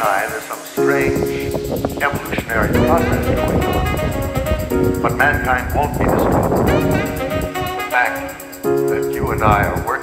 there's some strange evolutionary process going on. But mankind won't be destroyed. The fact that you and I are working